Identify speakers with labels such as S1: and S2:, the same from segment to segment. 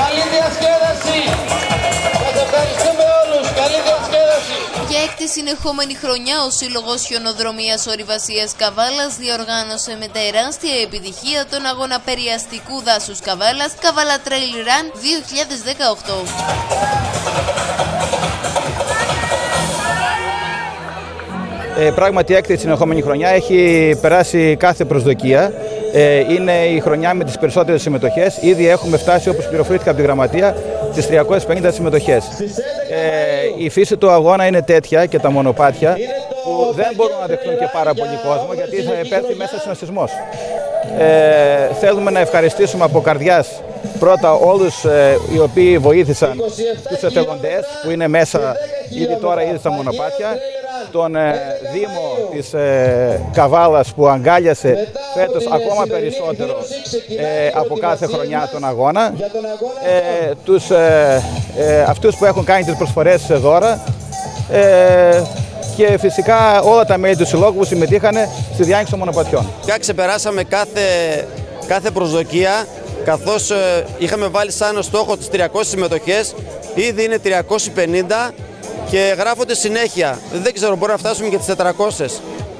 S1: καλή διασκέδαση. Σας ευχαριστούμε όλους, καλή διασκέδαση.
S2: Για έκτη συνεχόμενη χρονιά, ο Σύλλογος Χιονοδρομίας Ορειβασίας Καβάλας διοργάνωσε με τεράστια επιτυχία τον αγώνα περιαστικού δάσους Καβάλας Καβάλα Trail Run 2018.
S3: Ε, πράγματι, η έκτη συνεχόμενη χρονιά έχει περάσει κάθε προσδοκία. Ε, είναι η χρονιά με τις περισσότερες συμμετοχές. Ήδη έχουμε φτάσει, όπως πληροφορήθηκα από τη Γραμματεία, στις 350 συμμετοχές. Ε, η φύση του αγώνα είναι τέτοια και τα μονοπάτια που δεν μπορούν να δεχτούν και πάρα πολύ κόσμο γιατί θα επέλθει μέσα συναστισμός. Ε, θέλουμε να ευχαριστήσουμε από καρδιάς πρώτα όλους ε, οι οποίοι βοήθησαν τους εθελοντές που είναι μέσα ήδη τώρα ήδη στα μονοπάτια τον ε, Δήμο της ε, Καβάλας που αγκάλιασε φέτος ακόμα περισσότερο ε, από κάθε χρονιά τον αγώνα. Ε, τους, ε, αυτούς που έχουν κάνει τις προσφορές σε δώρα και φυσικά όλα τα μέλη του συλλόγου που συμμετείχαν στη διάνοιξη των μονοπατιών.
S4: Πια ξεπεράσαμε κάθε, κάθε προσδοκία καθώς είχαμε βάλει σαν στόχο τις 300 συμμετοχές, ήδη είναι 350 και γράφονται συνέχεια. Δεν ξέρω, μπορεί να φτάσουμε και τις 400.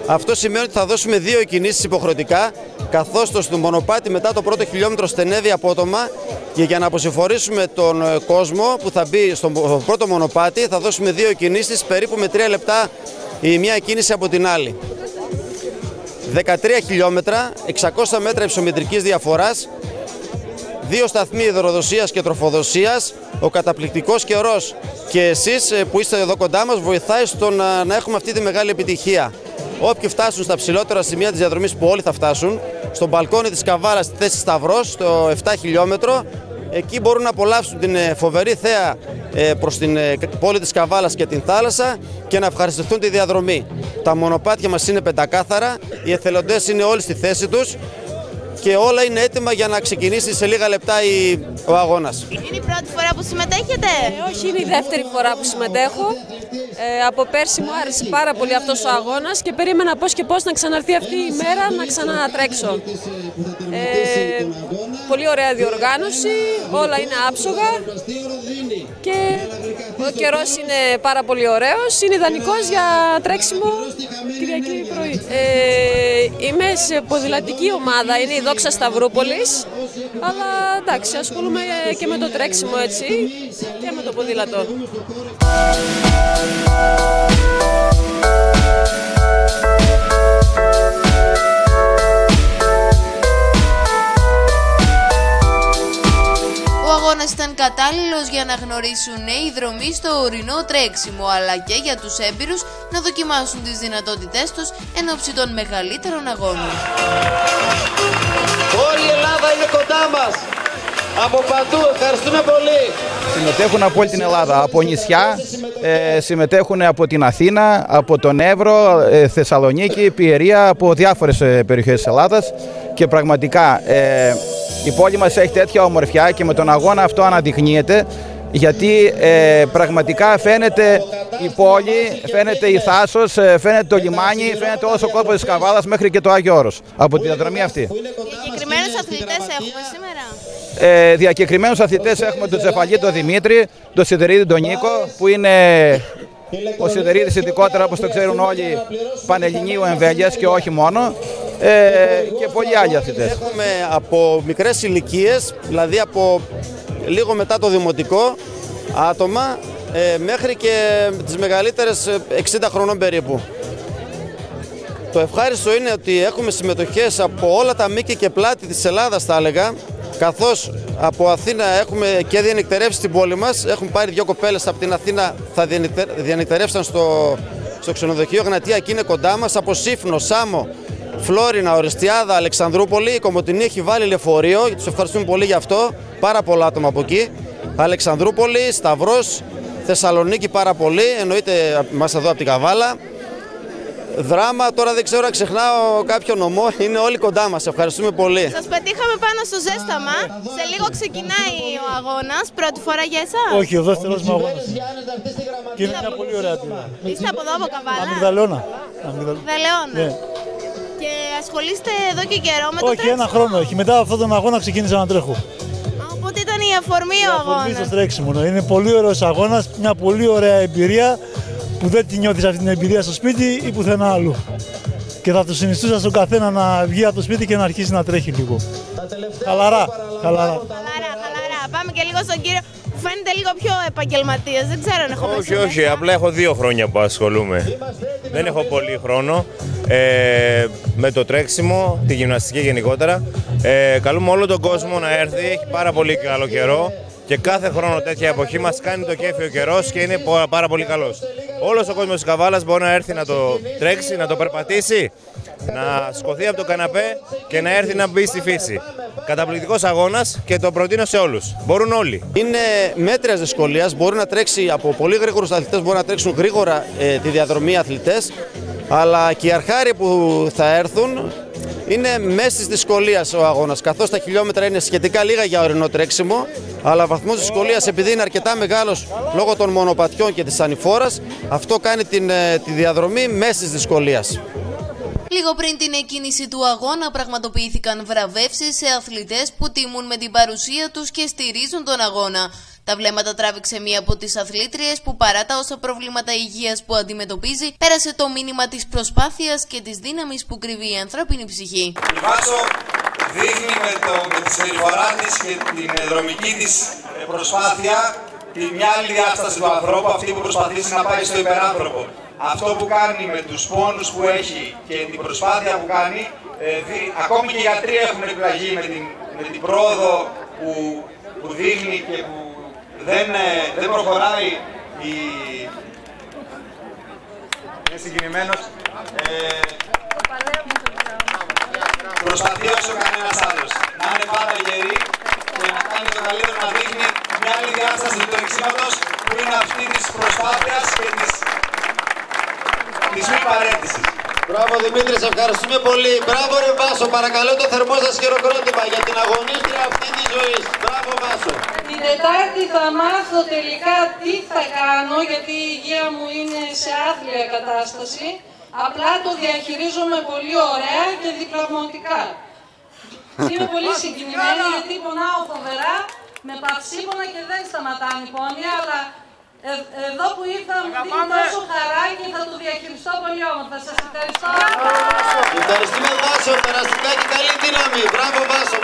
S4: Αυτό σημαίνει ότι θα δώσουμε δύο κινήσεις υποχρεωτικά, καθώς το στο μονοπάτι μετά το πρώτο χιλιόμετρο στενεύει απότομα και για να αποσυμφορήσουμε τον ε, κόσμο που θα μπει στο πρώτο μονοπάτι θα δώσουμε δύο κινήσεις περίπου με τρία λεπτά η μία κίνηση από την άλλη. 13 χιλιόμετρα, 600 μέτρα υψομετρικής διαφοράς, δύο σταθμοί υδροδοσίας και τροφοδοσίας, ο καταπληκτικός καιρός και εσείς ε, που είστε εδώ κοντά μας βοηθάει στο να, να έχουμε αυτή τη μεγάλη επιτυχία. Όποιοι φτάσουν στα ψηλότερα σημεία της διαδρομής που όλοι θα φτάσουν, στο μπαλκόνι της Καβάλας στη θέση Σταυρός, στο 7 χιλιόμετρο, εκεί μπορούν να απολαύσουν την ε, φοβερή θέα ε, προς την πόλη της Καβάλας και την θάλασσα και να ευχαριστηθούν τη διαδρομή. Τα μονοπάτια μας είναι πεντακάθαρα, οι εθελοντές είναι όλοι στη θέση τους και όλα είναι έτοιμα για να ξεκινήσει σε λίγα λεπτά η, ο αγώνας.
S2: Είναι η πρώτη φορά που συμμετέχετε;
S5: Ε, όχι, είναι η δεύτερη φορά που συμμετέχω. Ε, από πέρσι μου άρεσε πάρα πολύ αυτός ο αγώνας και περίμενα πώς και πώς να ξαναρθεί αυτή η μέρα να ξανατρέξω. Ε, πολύ ωραία διοργάνωση, όλα είναι άψογα και ο καιρός είναι πάρα πολύ ωραίος, είναι ιδανικός για τρέξιμο Κυριακή πρωί. Ε, είμαι σε ποδηλατική ομάδα, είναι η Δόξα Σταυρούπολης, αλλά εντάξει, ασχολούμαι και με το τρέξιμο έτσι και με το ποδήλατο.
S2: Ήταν κατάλληλος για να γνωρίσουν νέοι δρομοί στο ορεινό τρέξιμο αλλά και για τους έμπειρους να δοκιμάσουν τις δυνατότητές τους εν ώψη των μεγαλύτερων αγώνων.
S1: Όλη η Ελλάδα είναι κοντά μας. Από παντού, ευχαριστούμε πολύ.
S3: Συμμετέχουν από όλη την Ελλάδα, από νησιά, ε, συμμετέχουν από την Αθήνα, από τον Εύρο, ε, Θεσσαλονίκη, Πιερία, από διάφορες ε, περιοχές της Ελλάδας και πραγματικά ε, η πόλη μας έχει τέτοια ομορφιά και με τον αγώνα αυτό αναδεικνύεται γιατί ε, πραγματικά φαίνεται η πόλη, φαίνεται η Θάσος, ε, φαίνεται το λιμάνι, φαίνεται όλος ο κόρπος της Καβάλας μέχρι και το Άγιο Όρος από τη διαδρομή αυτή.
S2: Διακεκριμένους αθλητές έχουμε σήμερα;
S3: Ε, διακεκριμένους αθλητές έχουμε τον Τσεφαλή τον Δημήτρη, τον Σιδερίδη τον Νίκο που είναι ο Σιδερίδης ειδικότερα όπως το ξέρουν όλοι Πανελληνίου εμβέλειας και όχι μόνο ε, και πολλοί άλλοι αθλητές.
S4: Έχουμε από μικρές ηλικίες, δηλαδή από λίγο μετά το δημοτικό άτομα ε, μέχρι και τις μεγαλύτερες 60 ε, χρονών περίπου. Το ευχάριστο είναι ότι έχουμε συμμετοχές από όλα τα μήκη και πλάτη της Ελλάδας θα έλεγα καθώς από Αθήνα έχουμε και διανυκτερεύσει την πόλη μας έχουν πάρει δύο κοπέλες από την Αθήνα θα διανυκτερεύσαν στο, στο ξενοδοχείο Γνατία και είναι κοντά μας από Σύφνο, Σάμο, Φλόρινα, Οριστιάδα, Αλεξανδρούπολη. Η Κομωτινή έχει βάλει λεωφορείο, τους ευχαριστούμε πολύ γι' αυτό. Πάρα πολλά άτομα από εκεί. Αλεξανδρούπολη, Σταυρός, Θεσσαλονίκη πάρα πολύ. Εννοείται μας εδώ από την Καβάλα. Δράμα, τώρα δεν ξέρω αν ξεχνάω κάποιο νομό, είναι όλοι κοντά μας, ευχαριστούμε πολύ.
S2: Σας πετύχαμε πάνω στο ζέσταμα, σε λίγο ξεκινάει ο αγώνας, πρώτη φορά για εσάς.
S6: Όχι, ο δεύτερος μου αγώνας. Και είναι μια πολύ ωραία εμπειρία.
S7: Είστε από εδώ, από Καβάλα.
S6: Αμυγδαλαιώνα. Αμυγδαλ-
S7: Δελεώνα.
S6: Ναι.
S7: Και ασχολείστε εδώ και καιρό με το
S6: Όχι,
S7: τρέξιμο.
S6: ένα χρόνο έχει. Μετά αυτόν τον αγώνα ξεκίνησα να τρέχω.
S7: Α, Οπότε ήταν η αφορμή ο
S6: Αφορμή
S7: αγώνας.
S6: στο τρέξιμο. ναι. Είναι πολύ ωραίος αγώνας, μια πολύ ωραία εμπειρία που δεν τη νιώθεις αυτή την εμπειρία στο σπίτι ή πουθενά αλλού. Και θα το συνιστούσα στον καθένα να βγει από το σπίτι και να αρχίσει να τρέχει λίγο. Χαλαρά, χαλαρά.
S7: Χαλαρά, χαλαρά. Πάμε και λίγο στον κύριο που φαίνεται λίγο πιο επαγγελματία. Δεν ξέρω αν έχω
S8: Όχι, όχι, απλά έχω δύο χρόνια που ασχολούμαι. Δεν έχω πολύ χρόνο ε, με το τρέξιμο, τη γυμναστική γενικότερα. Ε, καλούμε όλο τον κόσμο να έρθει, έχει πάρα πολύ καλό καιρό και κάθε χρόνο τέτοια εποχή μας κάνει το κέφι ο καιρός και είναι πο- πάρα πολύ καλός. Όλος ο κόσμος της Καβάλας μπορεί να έρθει να το τρέξει, να το περπατήσει, να σκοθεί από το καναπέ και να έρθει να μπει στη φύση. Καταπληκτικός αγώνας και το προτείνω σε όλους. Μπορούν όλοι.
S4: Είναι μέτρια δυσκολία. Μπορεί να τρέξει από πολύ γρήγορους αθλητές, μπορεί να τρέξουν γρήγορα ε, τη διαδρομή αθλητές. Αλλά και οι αρχάροι που θα έρθουν είναι μέση τη δυσκολία ο αγώνας. Καθώς τα χιλιόμετρα είναι σχετικά λίγα για ορεινό τρέξιμο, αλλά ο βαθμός δυσκολία επειδή είναι αρκετά μεγάλος λόγω των μονοπατιών και της ανηφόρας, αυτό κάνει την, ε, τη διαδρομή μέση τη δυσκολία.
S2: Λίγο πριν την εκκίνηση του αγώνα πραγματοποιήθηκαν βραβεύσεις σε αθλητές που τιμούν με την παρουσία τους και στηρίζουν τον αγώνα. Τα βλέμματα τράβηξε μία από τις αθλήτριες που παρά τα όσα προβλήματα υγείας που αντιμετωπίζει, πέρασε το μήνυμα της προσπάθειας και της δύναμης που κρύβει η ανθρώπινη ψυχή.
S9: Η Βάσο δείχνει με, το, με τη συμπεριφορά της και την ε, δρομική της ε, προσπάθεια τη μια άλλη διάσταση του ανθρώπου, αυτή που προσπαθήσει να πάει στο υπεράνθρωπο. Αυτό που κάνει με τους πόνους που έχει και την προσπάθεια που κάνει, ε, δι- ακόμη και οι γιατροί έχουν εκπλαγεί με την, με την πρόοδο που, που δείχνει και που δεν, ε, δεν προχωράει η... Είναι συγκινημένος. Ε, Προσπαθεί όσο κανένας άλλος. Να είναι πάντα γερή και να κάνει το καλύτερο να δείχνει μια άλλη διάσταση του τρεξίματο που είναι αυτή της προσπάθειας και τη της μη παρέτησης.
S1: Μπράβο Δημήτρη, σε ευχαριστούμε πολύ. Μπράβο ρε Βάσο, παρακαλώ το θερμό σας χειροκρότημα για την αγωνίστρια αυτή της ζωής. Μπράβο Βάσο.
S10: Την Τετάρτη θα μάθω τελικά τι θα κάνω γιατί η υγεία μου είναι σε άθλια κατάσταση. Απλά το διαχειρίζομαι πολύ ωραία και διπλωματικά. Είμαι πολύ συγκινημένη γιατί πονάω φοβερά με παυσίπονα και δεν σταματάνε οι πόνοι, αλλά ε- εδώ που ήρθα μου δίνει τόσο χαρά και θα το διαχειριστώ πολύ όμορφα. Σας ευχαριστώ.
S1: Ευχαριστούμε Βάσο, περαστικά και καλή δύναμη. Μπράβο Βάσο.